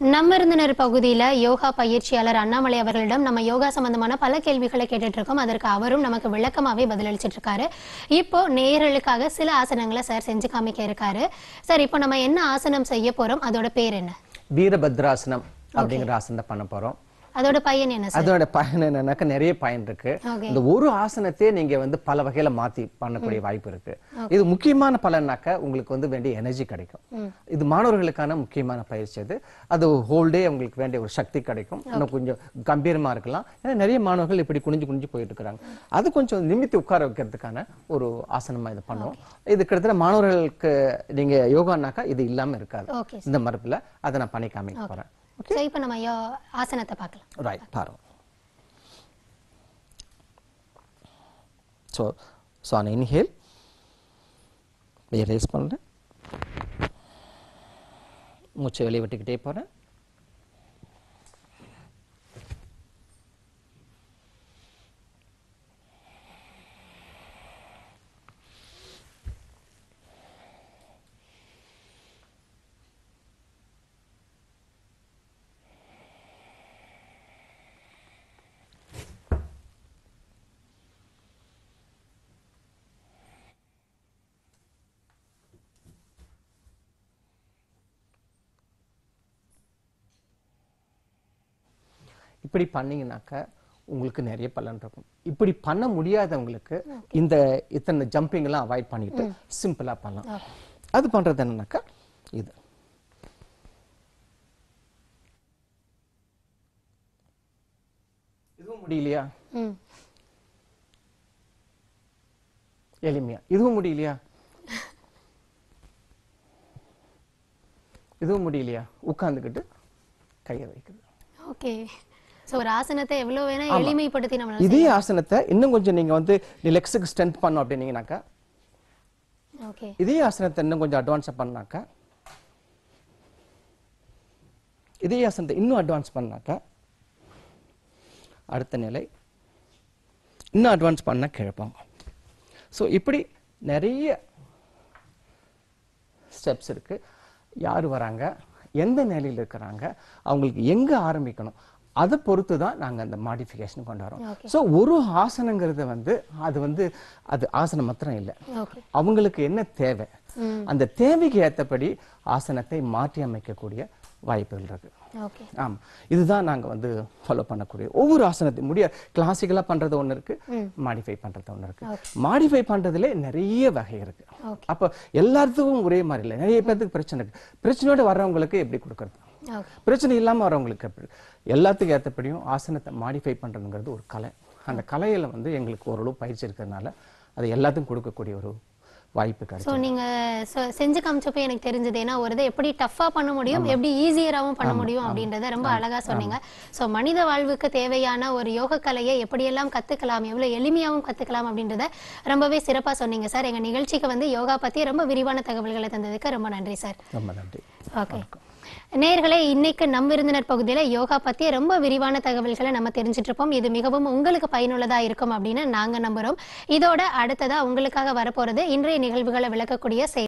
நம்ம இருந்தினர் பகுதியில யோகா பயிற்சியாளர் அண்ணாமலை அவர்களிடம் நம்ம யோகா சம்பந்தமான பல கேள்விகளை கேட்டுட்டு இருக்கோம் அதற்கு அவரும் நமக்கு விளக்கமாவே பதிலளிச்சிட்டு இருக்காரு இப்போ நேயர்களுக்காக சில ஆசனங்களை சார் செஞ்சு காமிக்க இருக்காரு. சார் இப்போ நம்ம என்ன ஆசனம் செய்ய போறோம்? அதோட பேர் என்ன? வீரபத்ராசனம் அப்படிங்கிற ஆசனத்தை பண்ண போறோம். அதோட பையன் என்ன சார் அதோட பயன் என்னன்னாக்க நிறைய பயன் இருக்கு. இந்த ஒரு ஆசனத்தையே நீங்க வந்து பல வகையில மாத்தி பண்ணக்கூடிய வாய்ப்பு இருக்கு. இது முக்கியமான பலனாக்க உங்களுக்கு வந்து வேண்டிய எனர்ஜி கிடைக்கும். இது மாணவர்களுக்கான முக்கியமான பயிற்சி அது. அது ஹோல் டே உங்களுக்கு வேண்டிய ஒரு சக்தி கிடைக்கும். இன்னும் கொஞ்சம் கம்பீரமா இருக்கலாம். ஏன்னா நிறைய மாணவர்கள் இப்படி குனிஞ்சு குனிஞ்சு போயிட்டு இருக்காங்க அது கொஞ்சம் நிமித்தி உட்கார வைக்கிறதுக்கான ஒரு ஆசனமா இது பண்ணுவோம். இது கிட்டத்தட்ட மாணவர்களுக்கு நீங்க யோகானாக்கா இது இல்லாம இருக்காது. இந்த மரப்புல அதை நான் பண்ணி காமிக்க போறேன். ஸோ இப்போ நம்ம யோ ஆசனத்தை பார்க்கலாம். ரைட் பாருங்க ஸோ ஸோ நான் இன்ஹேல் ரியலைஸ் பண்ணுறேன் மூச்சை வெளியே விட்டுக்கிட்டே போகிறேன் இப்படி பண்ணீங்கன்னாக்க உங்களுக்கு நிறைய பலன் இருக்கும். இப்படி பண்ண முடியாதவங்களுக்கு இந்த இத்தனை ஜம்பிங் எல்லாம் அவாய்ட் பண்ணிட்டு சிம்பிளா பண்ணலாம். அது பண்றது என்னன்னாக்கா இது. இதுவும் முடியலையா? எளிமையா. இதுவும் முடியலையா? இதுவும் முடியலையா? உட்கார்ந்துக்கிட்டு கையை வைக்கிறது. ஓகே. ஒரு ஆசனத்தை எவ்வளவு வேணா எளிமைப்படுத்தி நம்ம இதே ஆசனத்தை இன்னும் கொஞ்சம் நீங்க வந்து லெக்ஸுக்கு ஸ்ட்ரென்த் பண்ணோம் அப்படின்னீங்கன்னாக்கா ஓகே. இதே ஆசனத்தை இன்னும் கொஞ்சம் அட்வான்ஸாக பண்ணாக்கா இதே ஆசனத்தை இன்னும் அட்வான்ஸ் பண்ணாக்கா அடுத்த நிலை இன்னும் அட்வான்ஸ் பண்ணா கிழப்பாங்க ஸோ இப்படி நிறைய ஸ்டெப்ஸ் இருக்கு. யார் வராங்க? எந்த நிலையில் இருக்கிறாங்க? அவங்களுக்கு எங்க ஆரம்பிக்கணும்? அதை பொறுத்து தான் நாங்கள் அந்த மாடிஃபிகேஷன் கொண்டு வரோம். ஸோ ஒரு ஆசனங்கிறது வந்து அது வந்து அது ஆசனம் மாத்திரம் இல்லை. அவங்களுக்கு என்ன தேவை? அந்த தேவைக்கு ஏத்தபடி ஆசனத்தை மாற்றி அமைக்கக்கூடிய வாய்ப்புகள் இருக்கு. ஓகே ஆமா. இதுதான் நாங்க வந்து ஃபாலோ பண்ணக்கூடிய ஒவ்வொரு ஆசனத்தை முடிய கிளாசிக்கலா பண்றது ஒண்ணு இருக்கு மாடிஃபை பண்றது ஒண்ணு இருக்கு. மாடிஃபை பண்றதுல நிறைய வகை இருக்கு. அப்ப எல்லாத்துக்கும் ஒரே மாதிரி இல்லை. நிறைய பேருக்கு பிரச்சனை இருக்கு. பிரச்சனையோட வர்றவங்களுக்கு எப்படி கொடுக்கறது? பிரச்சனை இல்லாம வரவங்களுக்கு எல்லாத்துக்கும் ஏத்தபடியும் ஆசனத்தை மாடிஃபை பண்றதுங்கிறது ஒரு கலை. அந்த கலையில வந்து எங்களுக்கு ஓரளவு பயிற்சி இருக்கிறதுனால அது எல்லாத்துக்கும் கொடுக்கக்கூடிய ஒரு வாய்ப்பு கிடைக்கும் ஸோ நீங்க சொ- செஞ்சு காமிச்சப்ப எனக்கு தெரிஞ்சது ஏன்னா ஒரு இதை எப்படி டஃபா பண்ண முடியும் எப்படி ஈஸியராகவும் பண்ண முடியும் அப்படின்றத ரொம்ப அழகா சொன்னீங்க. ஸோ மனித வாழ்வுக்கு தேவையான ஒரு யோக கலையை எப்படியெல்லாம் கத்துக்கலாம் எவ்வளவு எளிமையாகவும் கத்துக்கலாம் அப்படின்றத ரொம்பவே சிறப்பா சொன்னீங்க சார். எங்க நிகழ்ச்சிக்கு வந்து யோகா பத்தி ரொம்ப விரிவான தகவல்களை தந்ததுக்கு ரொம்ப நன்றி சார். ரொம்ப நன்றி. ஓகே நேர்களே இன்னைக்கு நம் விருந்தினர் பகுதியில யோகா பத்தி ரொம்ப விரிவான தகவல்களை நம்ம தெரிஞ்சுட்டு இருப்போம் இது மிகவும் உங்களுக்கு பயனுள்ளதா இருக்கும் அப்படின்னு நாங்க நம்புறோம். இதோட அடுத்ததா உங்களுக்காக வரப்போறது இன்றைய நிகழ்வுகளை விளக்கக்கூடிய செய்தி